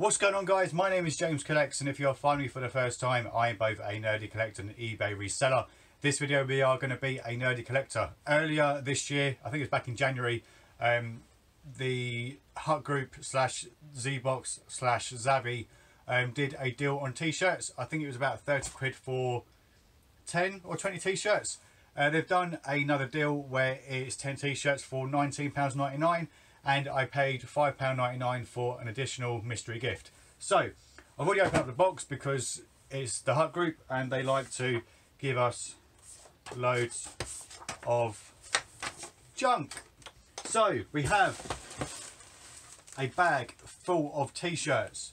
What's going on guys? My name is James Collects and if you're finding me for the first time, I am both a nerdy collector and an eBay reseller. This video we are going to be a nerdy collector. Earlier this year, I think it's back in January, um, the Hut Group slash Zbox slash Zavvi um, did a deal on t-shirts. I think it was about 30 quid for 10 or 20 t-shirts. Uh, they've done another deal where it's 10 t-shirts for £19.99 and I paid £5.99 for an additional mystery gift. So I've already opened up the box because it's the Hut Group and they like to give us loads of junk. So we have a bag full of t-shirts.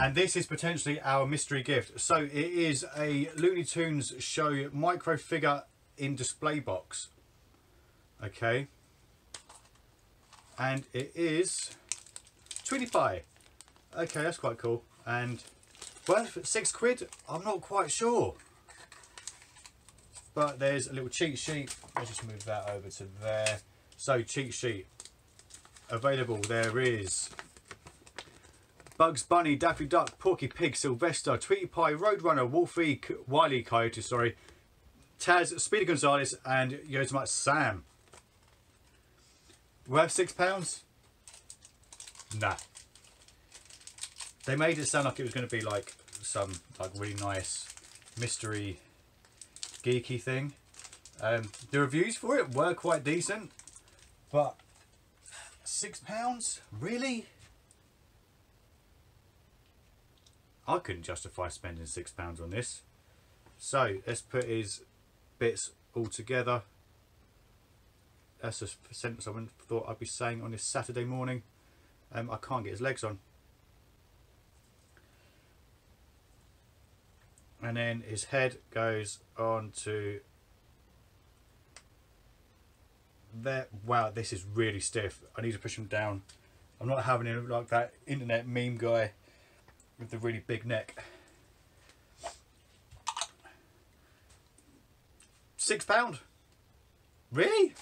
And this is potentially our mystery gift. So it is a Looney Tunes show micro figure in display box. Okay. And it is Tweety Pie. Okay, that's quite cool. And worth six quid? I'm not quite sure. But there's a little cheat sheet. Let's just move that over to there. So cheat sheet available. There is Bugs Bunny, Daffy Duck, Porky Pig, Sylvester, Tweety Pie, Roadrunner, Wolfie, Wiley Coyote, sorry, Taz, Speedy Gonzales, and Yosemite Sam. Worth six pounds? Nah. They made it sound like it was going to be like some like really nice mystery geeky thing. Um, the reviews for it were quite decent, but six pounds? Really? I couldn't justify spending six pounds on this. So let's put his bits all together. That's a sentence I thought I'd be saying on this Saturday morning. Um, I can't get his legs on. And then his head goes on to there. Wow, this is really stiff. I need to push him down. I'm not having him like that internet meme guy with the really big neck. Six pound. Really?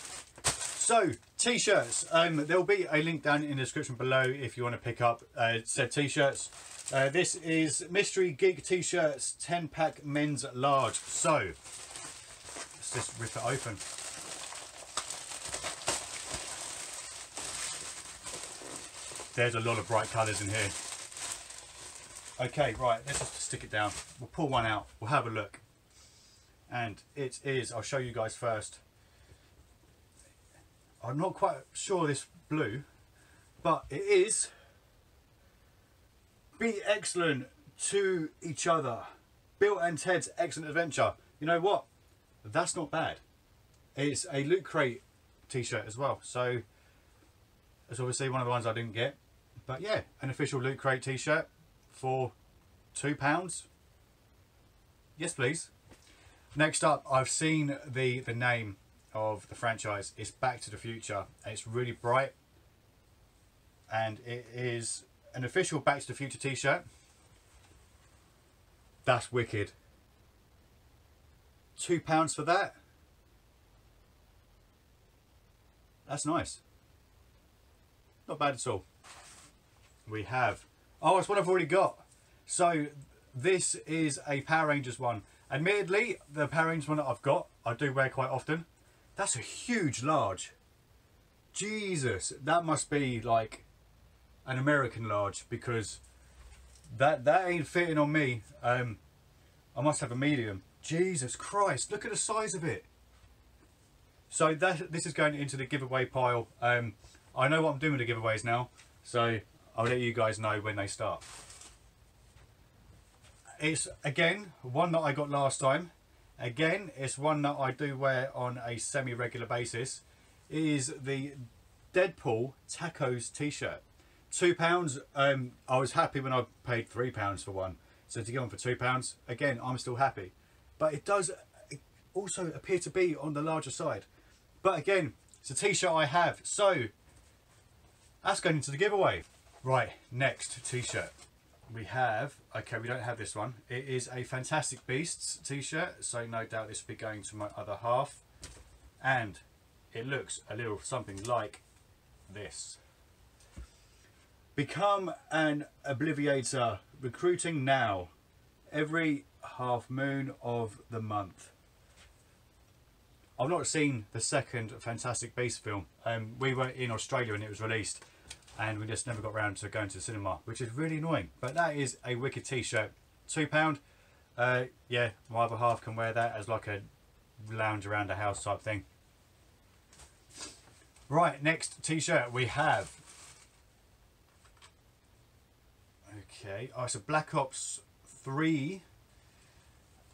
So, t-shirts. Um, there'll be a link down in the description below if you want to pick up uh, said t-shirts. Uh, this is Mystery Geek t-shirts 10 pack men's large. So, let's just rip it open. There's a lot of bright colours in here. Okay, right, let's just stick it down. We'll pull one out, we'll have a look. And it is, I'll show you guys first. I'm not quite sure this blue, but it is Be Excellent to Each Other. Bill and Ted's Excellent Adventure. You know what? That's not bad. It's a Loot Crate t-shirt as well. So, it's obviously one of the ones I didn't get. But yeah, an official Loot Crate t-shirt for two pounds. Yes, please. Next up, I've seen the the name of the franchise. It's Back to the Future. It's really bright, and it is an official Back to the Future T-shirt. That's wicked. Two pounds for that. That's nice. Not bad at all. We have Oh, it's one I've already got. So this is a Power Rangers one. Admittedly, the Rangers one that I've got, I do wear quite often. That's a huge large. Jesus, that must be like an American large because that that ain't fitting on me. Um, I must have a medium. Jesus Christ, look at the size of it. So that this is going into the giveaway pile. Um, I know what I'm doing with the giveaways now. So I'll let you guys know when they start. It's, again, one that I got last time. Again, it's one that I do wear on a semi-regular basis. It is the Deadpool Tacos t-shirt. Two pounds. Um, I was happy when I paid three pounds for one. So to get one for two pounds, again, I'm still happy. But it does also appear to be on the larger side. But again, it's a t-shirt I have. So that's going into the giveaway. Right, next t-shirt. We have, okay, we don't have this one. It is a Fantastic Beasts t-shirt, so no doubt this will be going to my other half. And it looks a little something like this. Become an obliviator. Recruiting now. Every half moon of the month. I've not seen the second Fantastic Beasts film. Um, we were in Australia when it was released and we just never got around to going to the cinema, which is really annoying. But that is a wicked t-shirt. £2. Uh, yeah, my other half can wear that as like a lounge around the house type thing. Right, next t-shirt we have. Okay, oh, a Black Ops 3.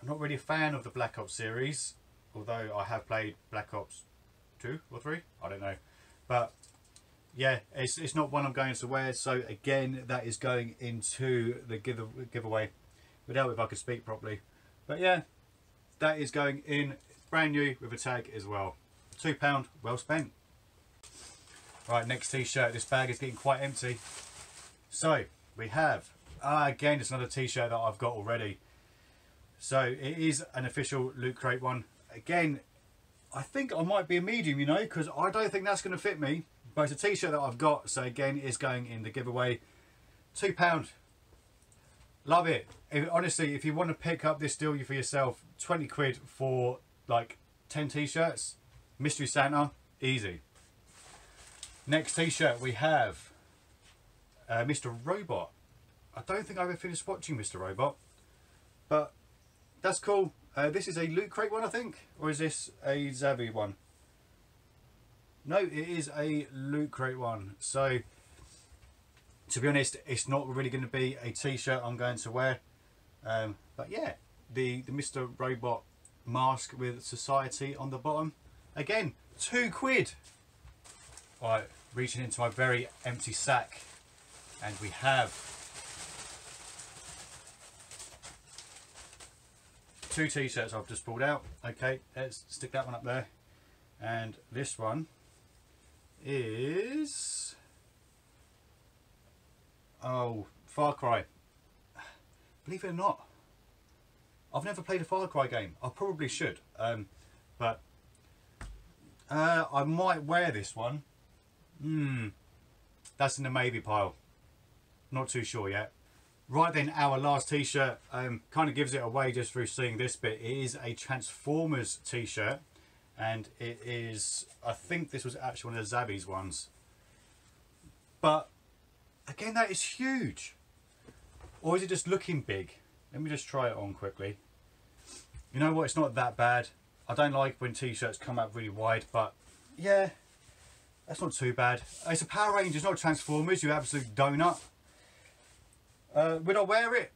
I'm not really a fan of the Black Ops series, although I have played Black Ops 2 or 3, I don't know. But yeah, it's, it's not one I'm going to wear, so again, that is going into the give, giveaway. Without if I could speak properly. But yeah, that is going in brand new with a tag as well. £2, well spent. Right, next t-shirt. This bag is getting quite empty. So, we have, uh, again, it's another t-shirt that I've got already. So, it is an official Loot Crate one. Again, I think I might be a medium, you know, because I don't think that's going to fit me. But it's a t-shirt that I've got, so again, is going in the giveaway. £2. Love it. If, honestly, if you want to pick up this deal for yourself, 20 quid for like 10 t-shirts, Mystery Santa, easy. Next t-shirt we have uh, Mr. Robot. I don't think I ever finished watching Mr. Robot, but that's cool. Uh, this is a Loot Crate one, I think, or is this a Zavvi one? No, it is a Loot Crate one. So to be honest, it's not really going to be a t-shirt I'm going to wear. Um, but yeah, the, the Mr. Robot mask with Society on the bottom. Again, two quid. Right, reaching into my very empty sack. And we have two t-shirts I've just pulled out. Okay, let's stick that one up there. And this one is Oh, Far Cry. Believe it or not, I've never played a Far Cry game. I probably should, um, but uh, I might wear this one. Hmm, that's in the maybe pile. Not too sure yet. Right then, our last t-shirt um, kind of gives it away just through seeing this bit. It is a Transformers t-shirt and it is, I think this was actually one of the Zavvi's ones. But Again, that is huge. Or is it just looking big? Let me just try it on quickly. You know what, it's not that bad. I don't like when t-shirts come out really wide, but yeah, that's not too bad. It's a Power Rangers, not Transformers, you absolute donut. Uh, would I wear it?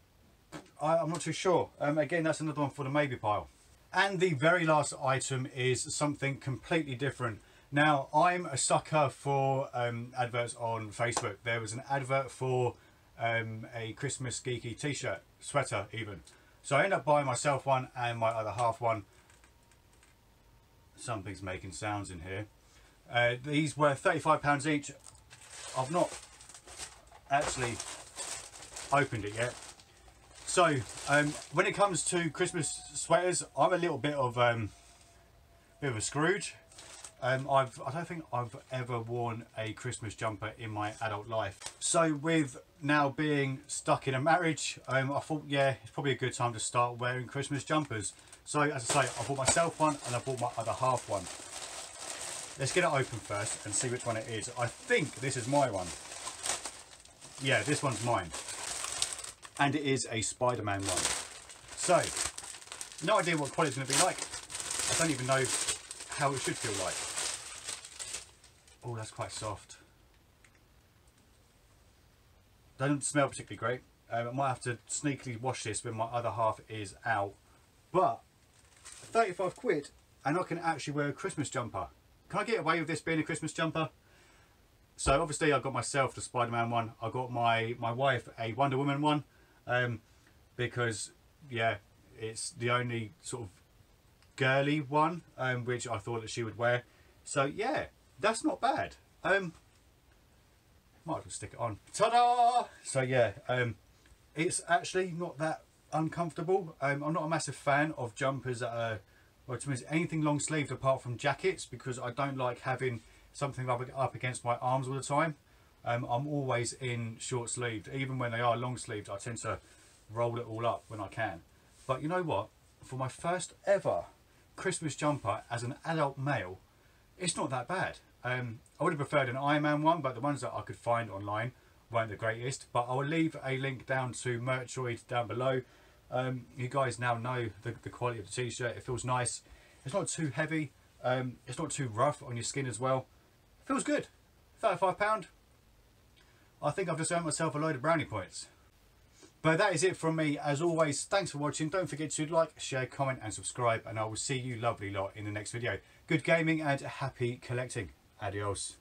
I, am not too sure. Um, again, that's another one for the maybe pile. And the very last item is something completely different. Now, I'm a sucker for um, adverts on Facebook. There was an advert for um, a Christmas geeky t-shirt, sweater even. So I ended up buying myself one and my other half one. Something's making sounds in here. Uh, these were £35 each. I've not actually opened it yet. So, um, when it comes to Christmas sweaters, I'm a little bit of um, bit of a Scrooge. Um, I've, I don't think I've ever worn a Christmas jumper in my adult life. So with now being stuck in a marriage, um, I thought, yeah, it's probably a good time to start wearing Christmas jumpers. So as I say, I bought myself one and I bought my other half one. Let's get it open first and see which one it is. I think this is my one. Yeah, this one's mine. And it is a Spider-Man one. So, no idea what quality is going to be like. I don't even know how it should feel like. Oh, that's quite soft. Doesn't smell particularly great. Um, I might have to sneakily wash this when my other half is out. But 35 quid and I can actually wear a Christmas jumper. Can I get away with this being a Christmas jumper? So obviously I've got myself the Spider-Man one. I got my, my wife a Wonder Woman one. Um, because, yeah, it's the only sort of girly one, um, which I thought that she would wear. So yeah, that's not bad. Um, might as well stick it on. Ta-da! So yeah, um, it's actually not that uncomfortable. Um, I'm not a massive fan of jumpers that are, well, to me, anything long sleeved apart from jackets because I don't like having something up, up against my arms all the time. Um, I'm always in short sleeved, even when they are long sleeved. I tend to roll it all up when I can. But you know what? For my first ever Christmas jumper as an adult male, it's not that bad. Um, I would have preferred an Iron Man one, but the ones that I could find online weren't the greatest. But I will leave a link down to Merchoid down below. Um, you guys now know the, the quality of the t-shirt. It feels nice. It's not too heavy. Um, it's not too rough on your skin as well. It feels good. £35. I think I've just earned myself a load of brownie points. But that is it from me. As always, thanks for watching. Don't forget to like, share, comment and subscribe. And I will see you lovely lot in the next video. Good gaming and happy collecting. Adios.